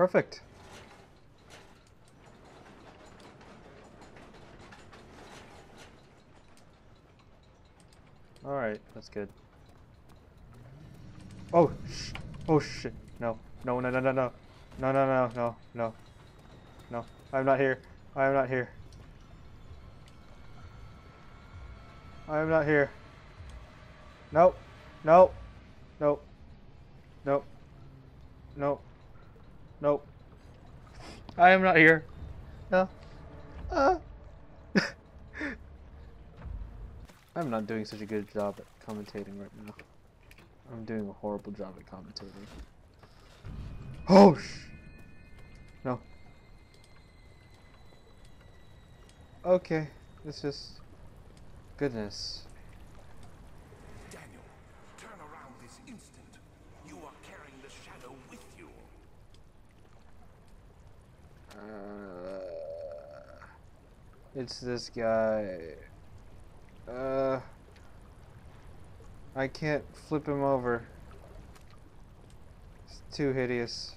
Perfect. Alright, that's good. Oh, sh oh shit. No, no, no, no, no, no. No, no, no, no, no. No, I'm not here. I am not here. I am not here. Nope. Nope. Nope. Nope. Nope. Nope. I am not here. No. Uh. I'm not doing such a good job at commentating right now. I'm doing a horrible job at commentating. Oh sh! No. Okay, it's just goodness. Daniel, turn around this instant. You are carrying the shadow with you. Uh, it's this guy. Uh, I can't flip him over. It's too hideous.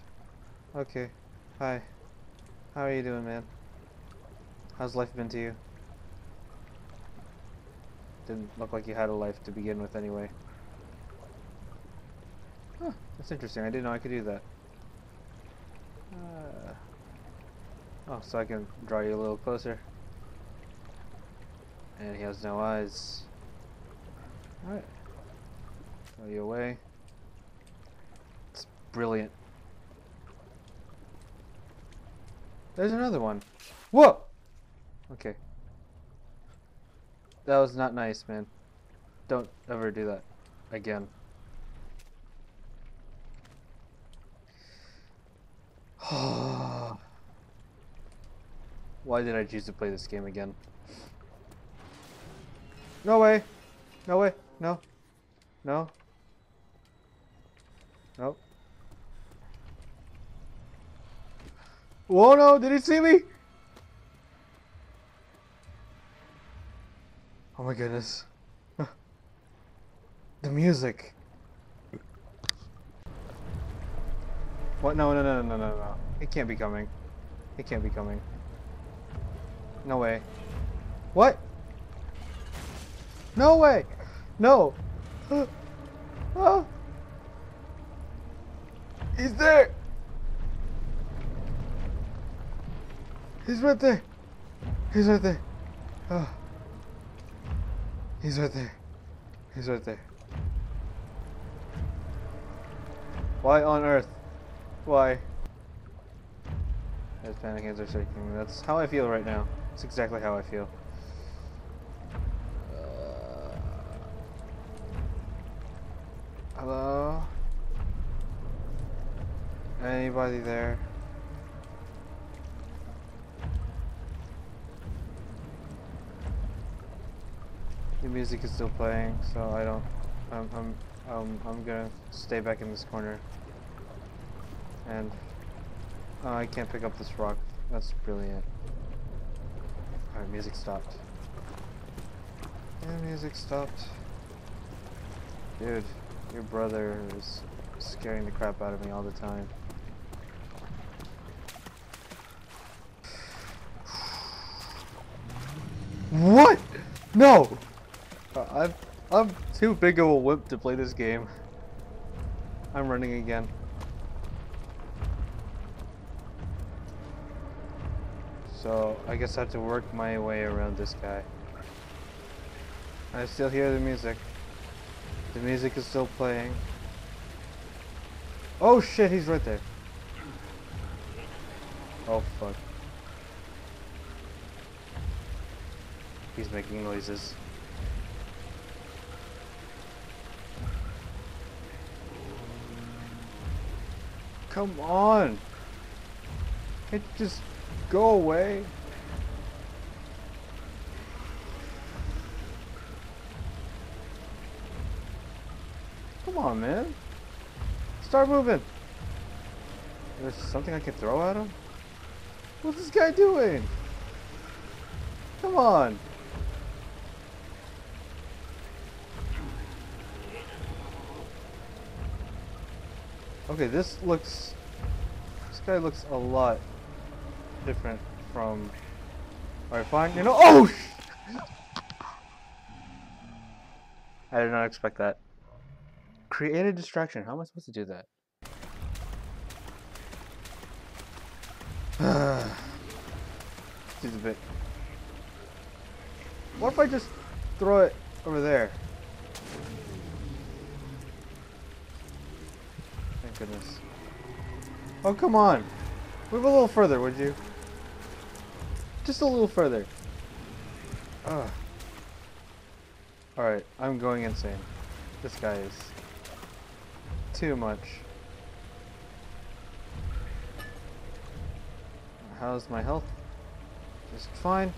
Okay. Hi. How are you doing, man? How's life been to you? Didn't look like you had a life to begin with anyway. Huh, that's interesting. I didn't know I could do that. Uh, oh, so I can draw you a little closer. And he has no eyes. Alright. Throw you away. It's brilliant. There's another one. Whoa! Okay. That was not nice, man. Don't ever do that again. Why did I choose to play this game again? No way! No way! No! No! Nope. Whoa no! Did he see me? Oh my goodness. the music. What? No, no, no, no, no, no, no. It can't be coming. It can't be coming. No way. What? No way! No! oh! He's there! He's right there! He's right there! Oh. He's right there. He's right there. Why on earth? Why? His panic hands are shaking. That's how I feel right now. That's exactly how I feel. Hello? Anybody there? The music is still playing, so I don't. I'm. I'm. Um, I'm gonna stay back in this corner. And uh, I can't pick up this rock. That's brilliant. Alright, music stopped. Yeah, music stopped. Dude, your brother is scaring the crap out of me all the time. What? No! I'm I'm too big of a wimp to play this game. I'm running again. So I guess I have to work my way around this guy. I still hear the music. The music is still playing. Oh shit, he's right there. Oh fuck. He's making noises. Come on! It just go away. Come on, man. Start moving. There's something I can throw at him? What's this guy doing? Come on. Okay, this looks This guy looks a lot different from. Alright, fine. You know. Oh! I did not expect that. Create a distraction. How am I supposed to do that? Bit. What if I just throw it over there? Thank goodness. Oh, come on. Move a little further, would you? Just a little further. Ugh. Alright, I'm going insane. This guy is too much. How's my health? Just fine.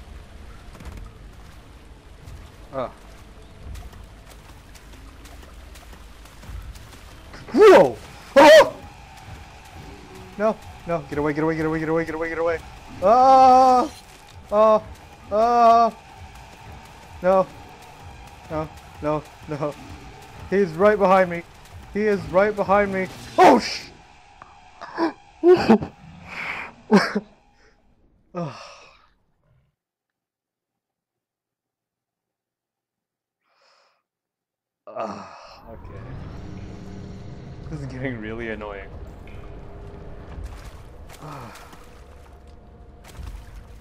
Oh. Whoa! Oh! No, no, get away, get away, get away, get away, get away, get away. Ah! Oh! Ah! No. No, no, no. He's right behind me. He is right behind me. Oh sh! Ah, okay. This is getting really annoying. Ah.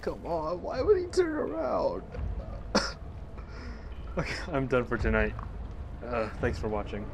Come on, why would he turn around? okay, I'm done for tonight. Uh, thanks for watching.